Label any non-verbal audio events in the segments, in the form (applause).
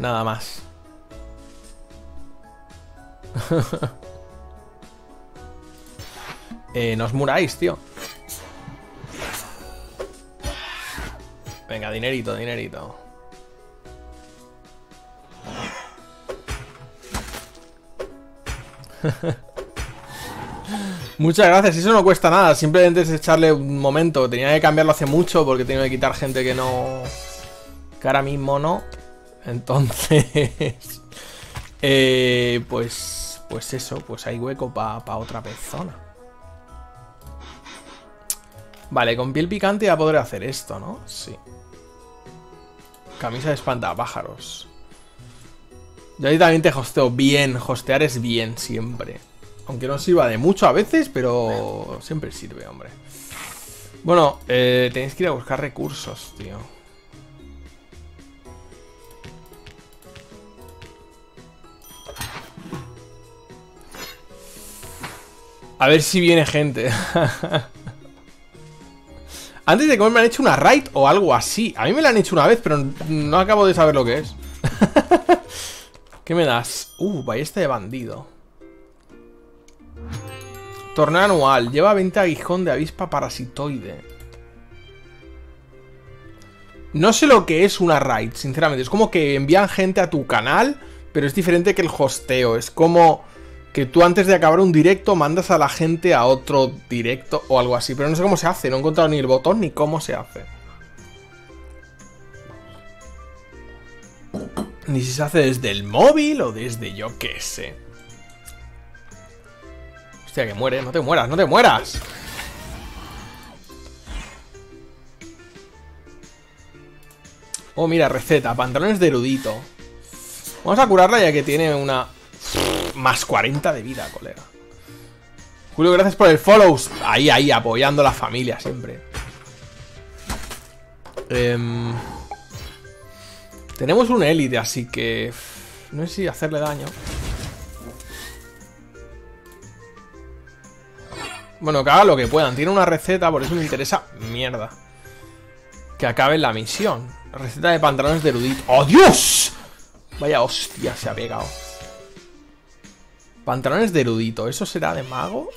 Nada más. (laughs) eh, no os muráis, tío. Venga, dinerito, dinerito. (laughs) Muchas gracias, eso no cuesta nada, simplemente es echarle un momento. Tenía que cambiarlo hace mucho porque tenía que quitar gente que no... Que ahora mismo no. Entonces... (laughs) eh, pues... Pues eso, pues hay hueco para otra persona. Vale, con piel picante ya podré hacer esto, ¿no? Sí. Camisa de espantapájaros. Yo ahí también te hosteo bien. Hostear es bien siempre. Aunque no sirva de mucho a veces, pero siempre sirve, hombre. Bueno, eh, tenéis que ir a buscar recursos, tío. A ver si viene gente. (laughs) Antes de comer me han hecho una raid o algo así. A mí me la han hecho una vez, pero no acabo de saber lo que es. (laughs) ¿Qué me das? Uh, ballesta de bandido. Torneo anual. Lleva 20 aguijón de avispa parasitoide. No sé lo que es una raid, sinceramente. Es como que envían gente a tu canal, pero es diferente que el hosteo. Es como que tú antes de acabar un directo mandas a la gente a otro directo o algo así. Pero no sé cómo se hace. No he encontrado ni el botón ni cómo se hace. Ni si se hace desde el móvil o desde yo qué sé. Hostia, que muere. No te mueras, no te mueras. Oh, mira, receta. Pantalones de erudito. Vamos a curarla ya que tiene una... Más 40 de vida, colega. Julio, gracias por el follows. Ahí, ahí, apoyando a la familia siempre. Em, tenemos un élite, así que... No sé si hacerle daño. Bueno, que haga lo que puedan. Tiene una receta, por eso me interesa mierda. Que acabe la misión. Receta de pantalones de erudito. ¡Oh, Dios! Vaya hostia, se ha pegado. Pantalones de erudito. ¿Eso será de mago?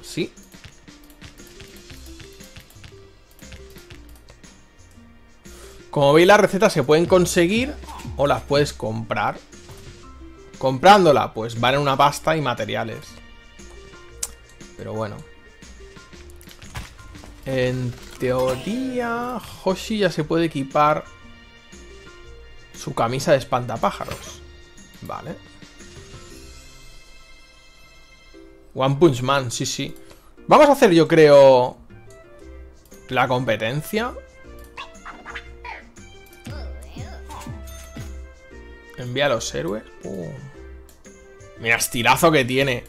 Sí. Como veis, las recetas se pueden conseguir o las puedes comprar. Comprándola, pues vale una pasta y materiales. Pero bueno. En teoría, Hoshi ya se puede equipar su camisa de espantapájaros. Vale. One Punch Man, sí, sí. Vamos a hacer, yo creo, la competencia. Envía a los héroes. Uh. Mira, estirazo que tiene.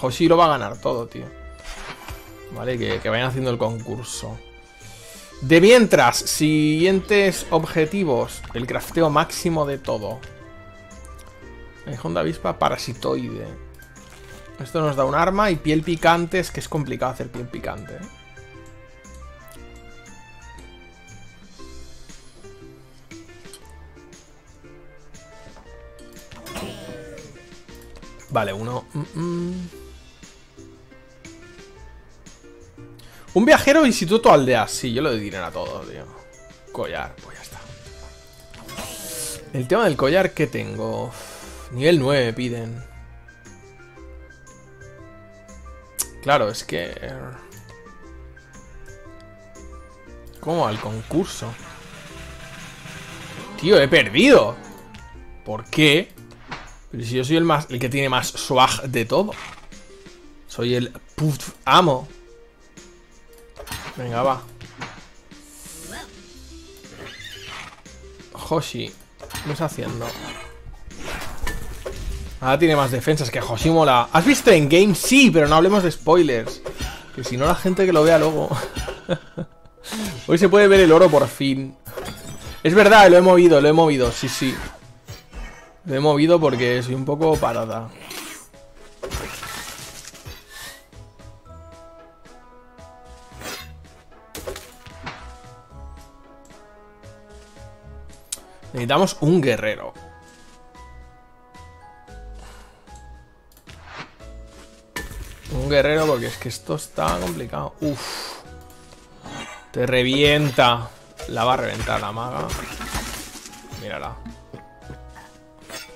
Hoshi lo va a ganar todo, tío. Vale, que, vayan haciendo el concurso. De mientras, siguientes objetivos. El crafteo máximo de todo. El Honda Avispa parasitoide. Esto nos da un arma y piel picante. Es que es complicado hacer piel picante. ¿eh? Vale, uno... Mm, mm. Un viajero instituto aldea. Sí, yo lo diré a todo, tío. Collar, pues ya está. El tema del collar que tengo. Nivel 9 piden. Claro, es que... ¿Cómo al concurso? Tío, he perdido. ¿Por qué? Pero si yo soy el más el que tiene más swag de todo. Soy el puf amo. Venga, va. Hoshi, ¿qué está haciendo? Ahora tiene más defensas que Hoshi mola. ¿Has visto en game? Sí, pero no hablemos de spoilers. Que si no la gente que lo vea luego. (laughs) Hoy se puede ver el oro por fin. Es verdad, lo he movido, lo he movido, sí, sí. Lo he movido porque soy un poco parada. Necesitamos un guerrero. Un guerrero porque es que esto está complicado. Uf. Te revienta. La va a reventar la maga. Mírala.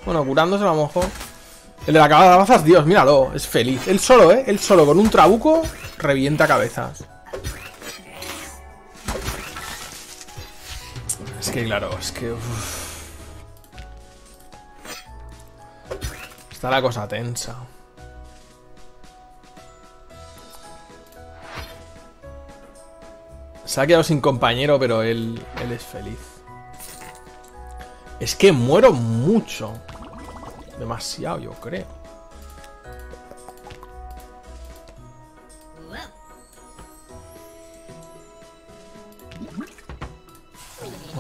Bueno, curándose a lo mejor. El de la calabazas, Dios, míralo. Es feliz. Él solo, ¿eh? Él solo con un trabuco revienta cabezas. Es que claro, es que... Está la cosa tensa. Se ha quedado sin compañero, pero él, él es feliz. Es que muero mucho. Demasiado, yo creo.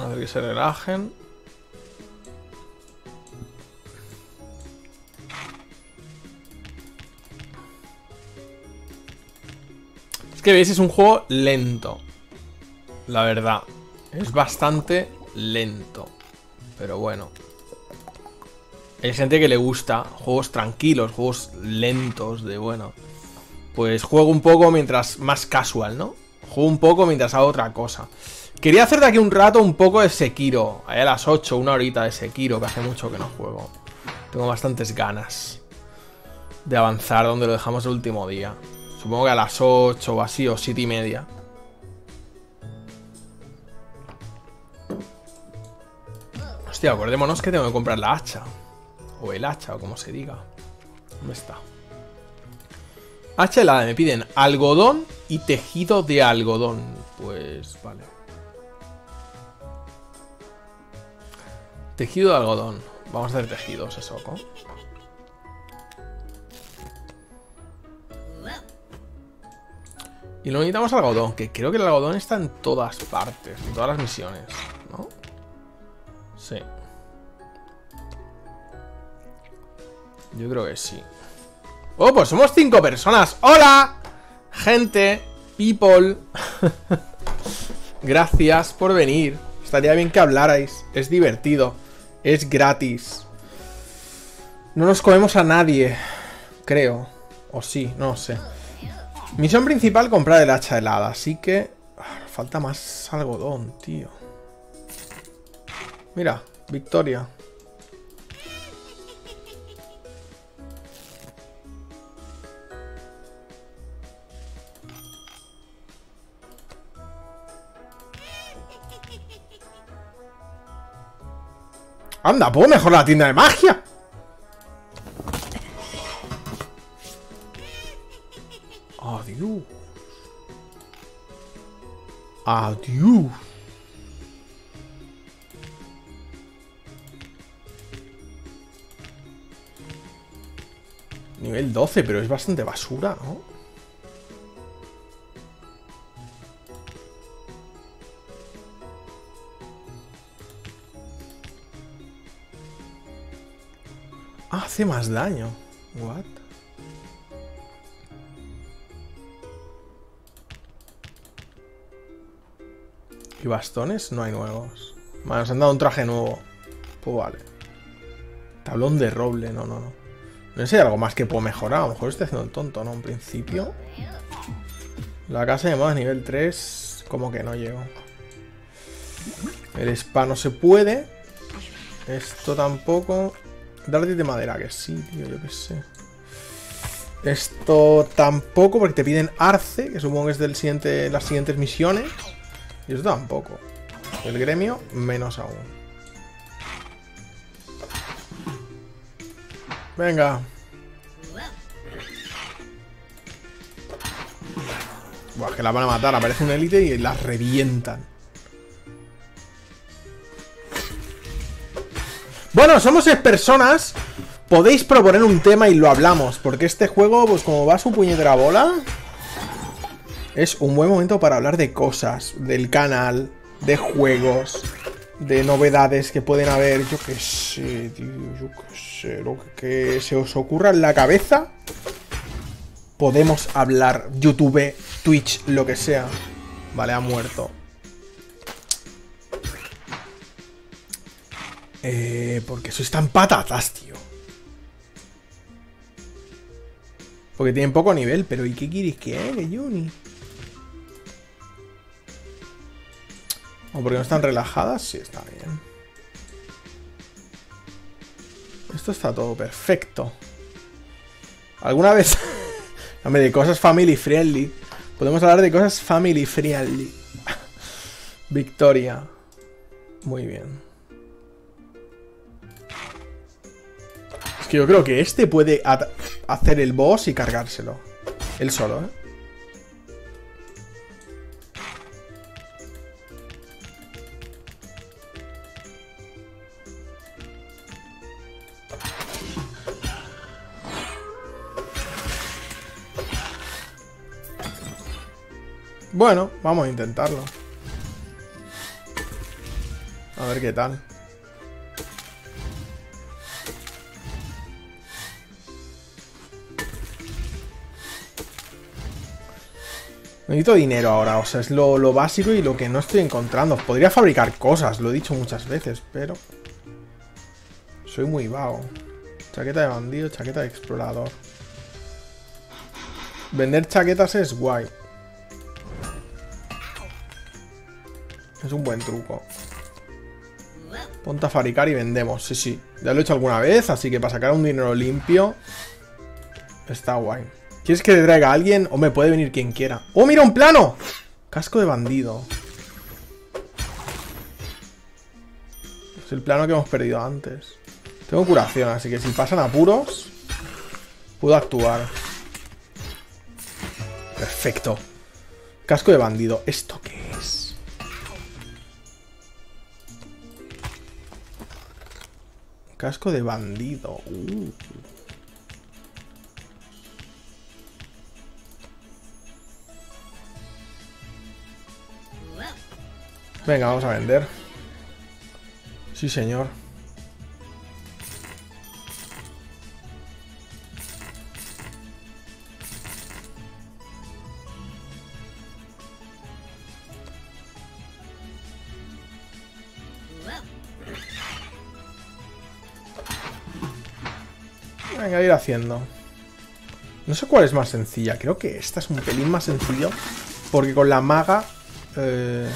A ver que se relajen. Es que veis, es un juego lento. La verdad. Es bastante lento. Pero bueno. Hay gente que le gusta juegos tranquilos, juegos lentos, de bueno. Pues juego un poco mientras más casual, ¿no? Juego un poco mientras hago otra cosa. Quería hacer de aquí un rato un poco de Sekiro. A las 8, una horita de Sekiro, que hace mucho que no juego. Tengo bastantes ganas de avanzar donde lo dejamos el último día. Supongo que a las 8 o así, o 7 y media. Acordémonos que tengo que comprar la hacha. O el hacha, o como se diga. ¿Dónde está? Hacha helada, me piden algodón y tejido de algodón. Pues vale. Tejido de algodón. Vamos a hacer tejidos, eso, ¿no? Y lo necesitamos algodón, que creo que el algodón está en todas partes, en todas las misiones. Yo creo que sí. Oh, pues somos cinco personas. ¡Hola! Gente, people. Gracias por venir. Estaría bien que hablarais. Es divertido. Es gratis. No nos comemos a nadie. Creo. O sí, no sé. Misión principal, comprar el hacha helada. Así que... Ah, falta más algodón, tío. Mira, victoria. Anda, ¿puedo mejorar la tienda de magia? Adiós. Adiós. Nivel 12, pero es bastante basura, ¿no? Hace más daño. What? ¿Y bastones? No hay nuevos. Vale, nos han dado un traje nuevo. Pues vale. Tablón de roble, no, no, no. No sé si hay algo más que puedo mejorar. A lo mejor estoy haciendo el tonto, ¿no? En principio. La casa de moda nivel 3. Como que no llego. El spa no se puede. Esto tampoco. Dale de madera, que sí, tío, yo qué sé. Esto tampoco, porque te piden arce, que supongo que es del siguiente, las siguientes misiones. Y esto tampoco. El gremio, menos aún. Venga. Buah, que la van a matar. Aparece un élite y la revientan. Bueno, somos seis personas. Podéis proponer un tema y lo hablamos. Porque este juego, pues como va su puñetera bola... Es un buen momento para hablar de cosas. Del canal, de juegos, de novedades que pueden haber. Yo qué sé, tío. Yo qué sé. Lo que se os ocurra en la cabeza. Podemos hablar. YouTube, Twitch, lo que sea. Vale, ha muerto. Eh, porque sois tan patatas, tío. Porque tienen poco nivel, pero ¿y qué quieres que haga, Juni? ¿O porque no están relajadas? Sí, está bien. Esto está todo perfecto. ¿Alguna vez? (laughs) Hombre, de cosas family friendly. Podemos hablar de cosas family friendly. (laughs) Victoria. Muy bien. Es que yo creo que este puede hacer el boss y cargárselo. Él solo, ¿eh? Bueno, vamos a intentarlo. A ver qué tal. Necesito dinero ahora, o sea, es lo, lo, básico y lo que no estoy encontrando. Podría fabricar cosas, lo he dicho muchas veces, pero... Soy muy vago. Chaqueta de bandido, chaqueta de explorador. Vender chaquetas es guay. Es un buen truco. Ponte a fabricar y vendemos. Sí, sí. Ya lo he hecho alguna vez, así que para sacar un dinero limpio... Está guay. ¿Quieres que le traiga a alguien? O me puede venir quien quiera. ¡Oh, mira, un plano! Casco de bandido. Es el plano que hemos perdido antes. Tengo curación, así que si pasan apuros... Puedo actuar. Perfecto. Casco de bandido. ¿Esto qué Casco de bandido. Uh. Venga, vamos a vender. Sí, señor. Venga, ir haciendo. No sé cuál es más sencilla. Creo que esta es un pelín más sencillo. Porque con la maga... Eh...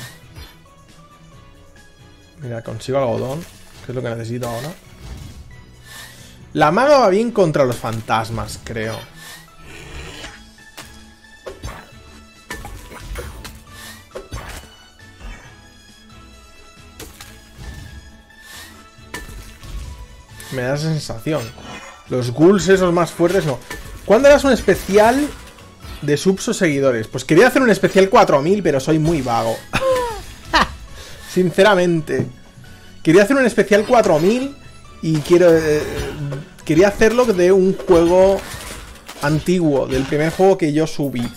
Mira, consigo algodón. Que es lo que necesito ahora. La maga va bien contra los fantasmas, creo. Me da esa sensación. Los ghouls esos más fuertes no. ¿Cuándo harás un especial de subs o seguidores? Pues quería hacer un especial 4000, pero soy muy vago. (laughs) Sinceramente. Quería hacer un especial 4000 y quiero... Eh, quería hacerlo de un juego antiguo, del primer juego que yo subí.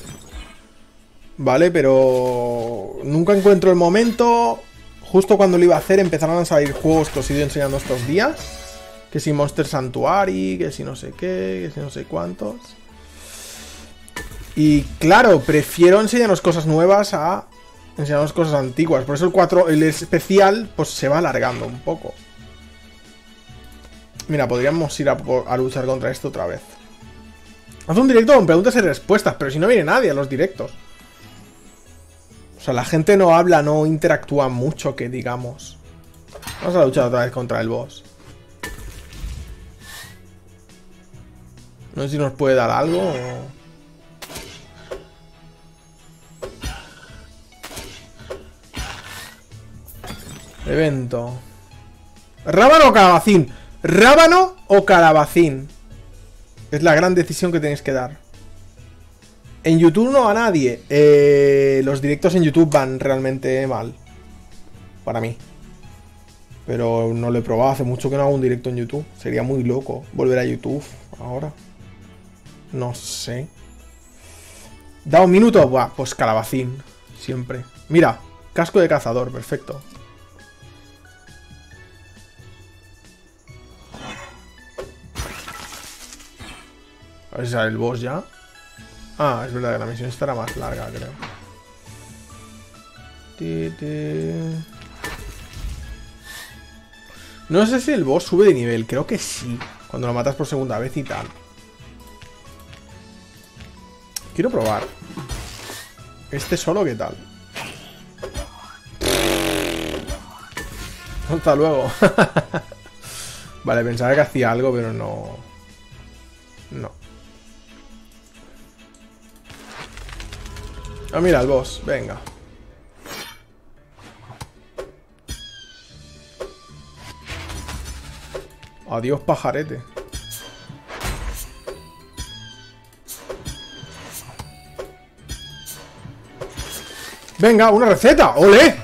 ¿Vale? Pero nunca encuentro el momento. Justo cuando lo iba a hacer empezaron a salir juegos que os he ido enseñando estos días. Que si Monster Sanctuary, que si no sé qué, que si no sé cuántos. Y claro, prefiero enseñaros cosas nuevas a enseñaros cosas antiguas. Por eso el 4, el especial, pues se va alargando un poco. Mira, podríamos ir a, a luchar contra esto otra vez. Haz un directo con preguntas y respuestas, pero si no viene nadie a los directos. O sea, la gente no habla, no interactúa mucho, que digamos. Vamos a luchar otra vez contra el boss. No sé si nos puede dar algo Evento. ¿Rábano o calabacín? ¿Rábano o calabacín? Es la gran decisión que tenéis que dar. En YouTube no a nadie. Eh, los directos en YouTube van realmente mal. Para mí. Pero no lo he probado. Hace mucho que no hago un directo en YouTube. Sería muy loco volver a YouTube ahora. No sé. Da un minuto. Buah, pues calabacín. Siempre. Mira, casco de cazador, perfecto. A ver si sale el boss ya. Ah, es verdad que la misión estará más larga, creo. No sé si el boss sube de nivel, creo que sí. Cuando lo matas por segunda vez y tal. Quiero probar. Este solo, ¿qué tal? Hasta luego. (laughs) vale, pensaba que hacía algo, pero no... No. Ah, mira, el boss. Venga. Adiós, pajarete. Venga, una receta. ¡Ole!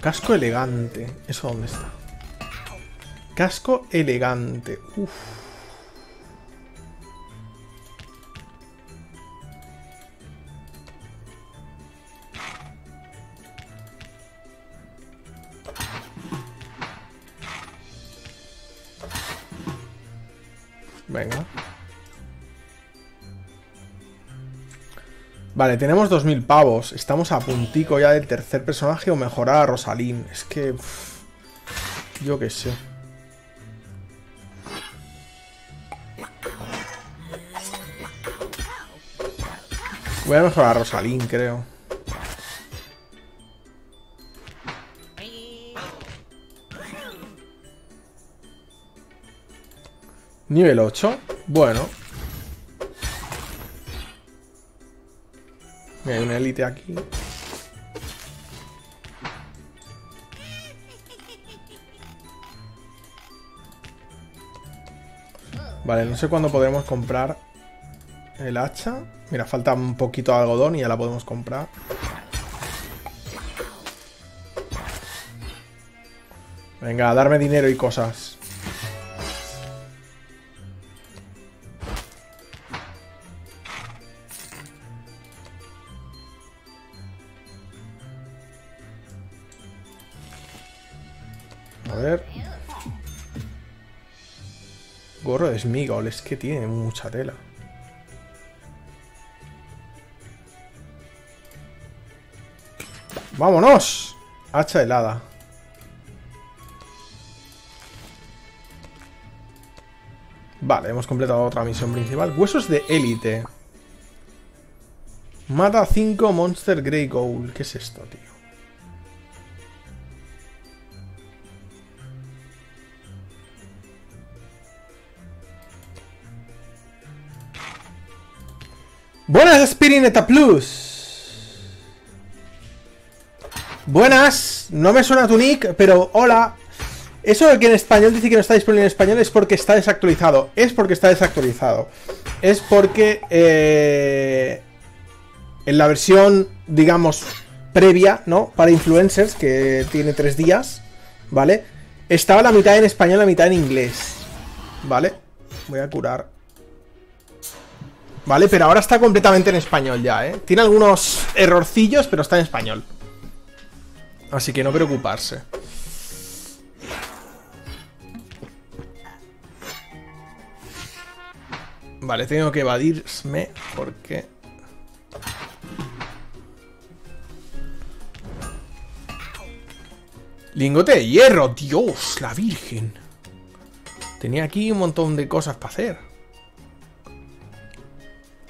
Casco elegante. ¿Eso dónde está? Casco elegante. Uf. Vale, tenemos 2000 pavos. Estamos a puntico ya del tercer personaje o mejorar a Rosalín. Es que... yo qué sé. Voy a mejorar a Rosalín, creo. Nivel 8. Bueno. Mira, hay una élite aquí. Vale, no sé cuándo podremos comprar el hacha. Mira, falta un poquito de algodón y ya la podemos comprar. Venga, darme dinero y cosas. Smigol, es que tiene mucha tela. ¡Vámonos! Hacha helada. Vale, hemos completado otra misión principal. Huesos de élite. Mata 5 Monster Grey Gold. ¿Qué es esto, tío? Buenas, Spirineta Plus. Buenas. No me suena tu nick, pero hola. Eso de que en español dice que no está disponible en español es porque está desactualizado. Es porque está desactualizado. Es porque eh, en la versión, digamos, previa, ¿no? Para influencers, que tiene tres días, ¿vale? Estaba la mitad en español, la mitad en inglés. ¿Vale? Voy a curar ¿Vale? Pero ahora está completamente en español ya, ¿eh? Tiene algunos errorcillos, pero está en español. Así que no preocuparse. Vale, tengo que evadirme porque... Lingote de hierro, Dios, la virgen. Tenía aquí un montón de cosas para hacer.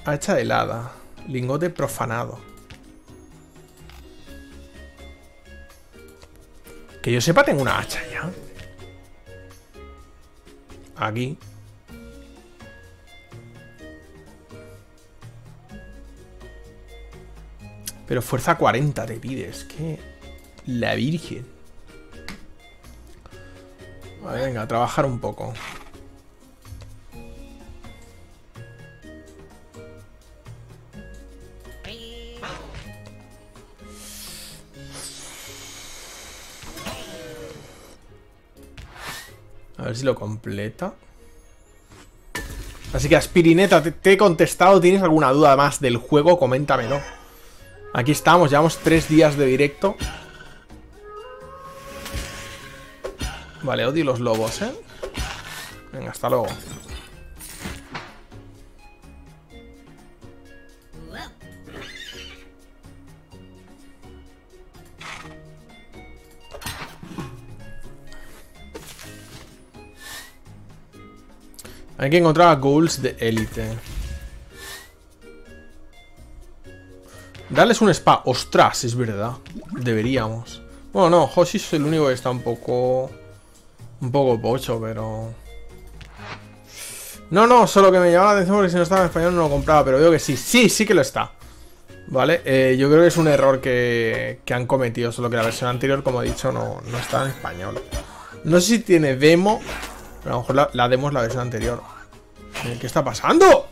Hacha helada. Lingote profanado. Que yo sepa, tengo una hacha ya. Aquí. Pero fuerza 40 te pides. Que... La virgen. Vale, venga, a trabajar un poco. A ver si lo completa. Así que Aspirineta, te, he contestado. ¿Tienes alguna duda más del juego? Coméntamelo. Aquí estamos, llevamos tres días de directo. Vale, odio los lobos, ¿eh? Venga, hasta luego. Hay que encontrar a ghouls de élite. Darles un spa. Ostras, es verdad. Deberíamos. Bueno, no, Hoshi es el único que está un poco... Un poco pocho, pero... No, no, solo que me llama la atención porque si no estaba en español no lo compraba, pero veo que sí. Sí, sí que lo está. Vale, eh, yo creo que es un error que, que, han cometido, solo que la versión anterior, como he dicho, no, no está en español. No sé si tiene demo, pero a lo mejor la, la demo es la versión anterior. ¿Qué está pasando?